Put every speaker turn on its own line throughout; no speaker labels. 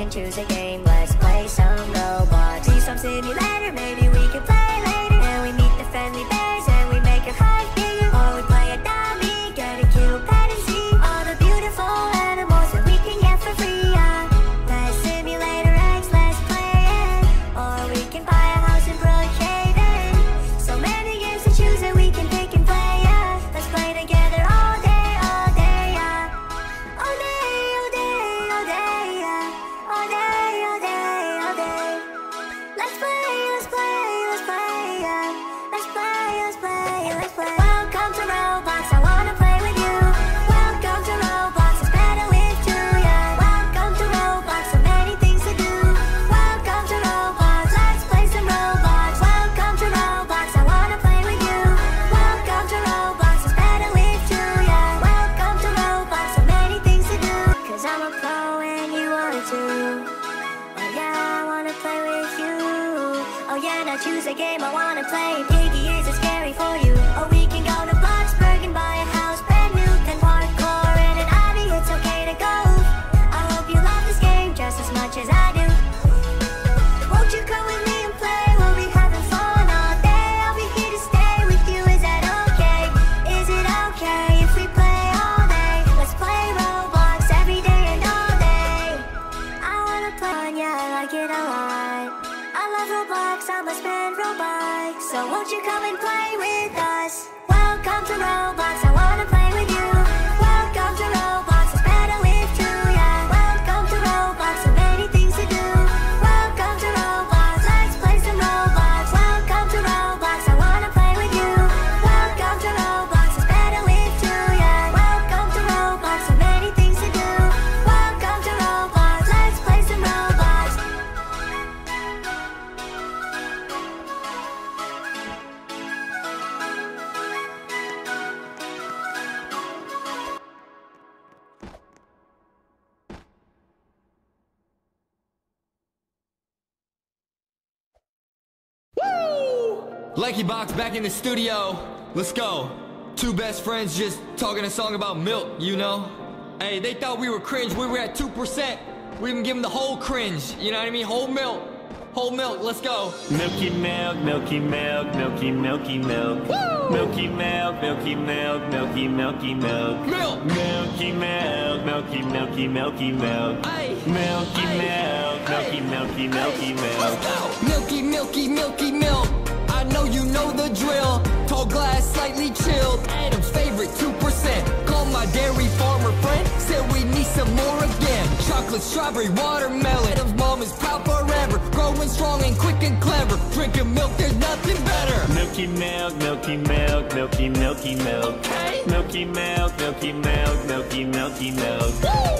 can choose a game, let's play some Roblox. See some simulator,
LankyBox back in the studio. Let's go. Two best friends just talking a song about milk, you know? Hey, they thought we were cringe. We were at 2%. We even give them the whole cringe. You know what I mean? Whole milk. Whole milk. Let's go.
Milky milk, milky milk, milky milky milk. Milky milk, milky milk, milky milky milk.
Milk.
Milky milk, milky milky milky milk.
Aye.
Milky
Aye.
milk, milky milky milky
Let's go. Milky, milky, milky milk. Tall glass, slightly chilled. Adam's favorite, 2%. Call my dairy farmer friend. Said we need some more again. Chocolate, strawberry, watermelon. Adam's mom is proud forever. Growing strong and quick and clever. Drinking milk, there's nothing better.
Milky milk, milky milk, milky milky milk.
Okay.
Milky milk, milky milk, milky milky milk.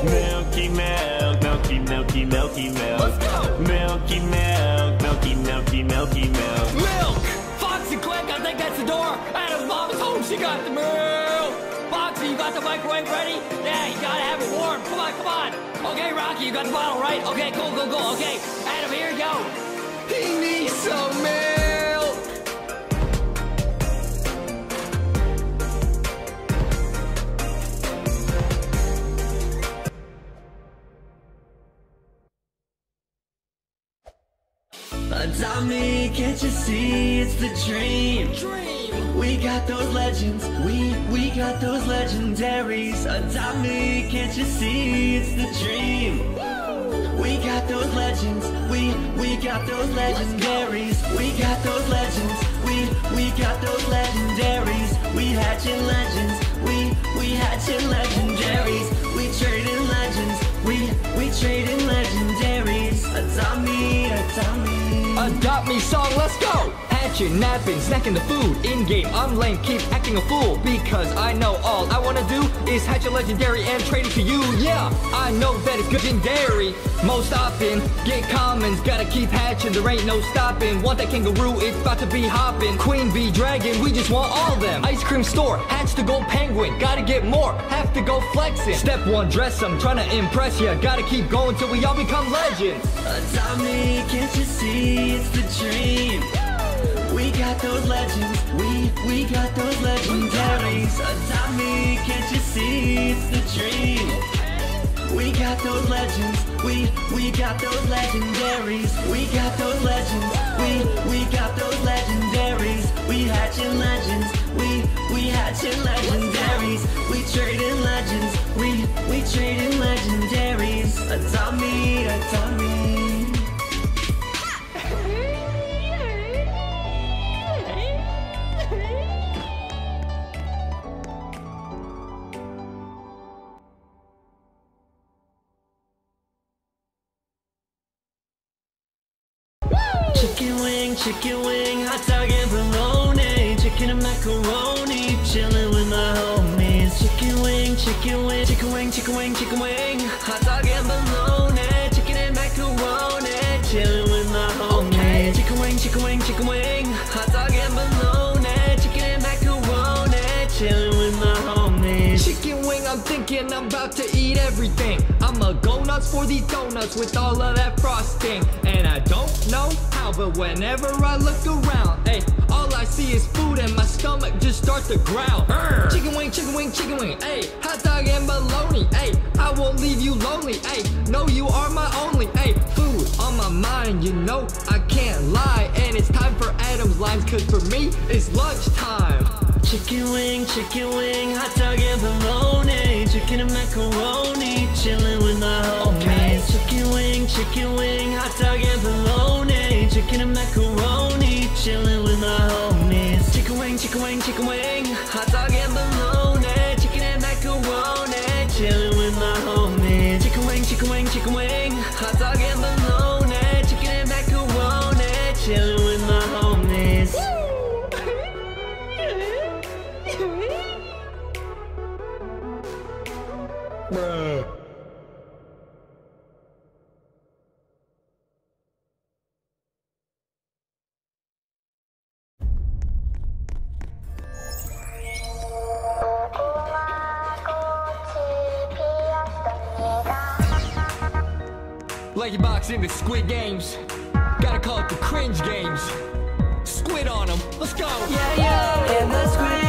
Milky milk, milky milky milky milk. Milky milk, milky milky milky
microwave ready? Yeah, you gotta have it warm. Come on, come on. Okay, Rocky, you got the bottle, right? Okay, cool, cool, cool. Okay, Adam, here you go. He needs some milk.
Adopt me, can't you see it's the dream?
Dream.
We got those legends, we we got those legendaries. Adopt me, can't you see it's the dream? We got those legends, we we got those legendaries. We got those legends, we we got those legendaries. We hatching legends, we we hatching legendaries. We trading legends, we we trading legendaries. Adopt me, adopt me.
Adopt me song, let's go! Hatching, napping, snacking the food. In game, I'm lame, keep acting a fool. Because I know all I wanna do is hatch a legendary and trade it to you. Yeah, I know that it's legendary. Most often, get commons, gotta keep hatching, there ain't no stopping. Want that kangaroo, it's about to be hopping. Queen bee, dragon, we just want all them. Ice cream store, hatch the gold penguin, gotta get more, have to go flexing. Step one, dress them, trying to impress ya. Gotta keep going till we all become legends.
Adopt me, can't you see got those legendaries. Adopt can't you see it's the dream? We got those legends, we, we got those legendaries. We got those legends, we, we got those legendaries. We hatching legends, we, we hatching legendaries. We trading legends, we, we trading legendaries. Adopt me, adopt me. Chicken wing, chicken wing, hot dog and bologna. Chicken and macaroni, chillin' with my homies. Chicken wing, chicken wing, chicken wing, chicken wing, chicken wing Hot dog and bologna, chicken and macaroni Chillin' with my homies. Chicken wing, chicken wing, chicken wing Hot dog and bologna, chicken and macaroni Chillin' with my homies.
Chicken wing, I'm thinking I'm about to eat everything. I'ma go nuts for these donuts with all of that frosting. And I don't know how, but whenever I look around, hey, all I see is food and my stomach just starts to growl. Urgh. Chicken wing, chicken wing, chicken wing, hey, hot dog and bologna, hey, I won't leave you lonely, hey, no, you are my only, hey, food on my mind, you know, I can't lie. And it's time for Adam's lines, cause for me, it's lunchtime.
Chicken wing, chicken wing, hot dog and bologna. Chicken and macaroni, chillin' with my homies.
Okay.
Chicken wing, chicken wing, hot dog and bologna. Chicken and macaroni, chillin' with my homies. Chicken wing, chicken wing, chicken wing, hot
Like your box in the Squid Games. Gotta call it the cringe games. Squid on them. Let's go.
Yeah, yeah, in the squid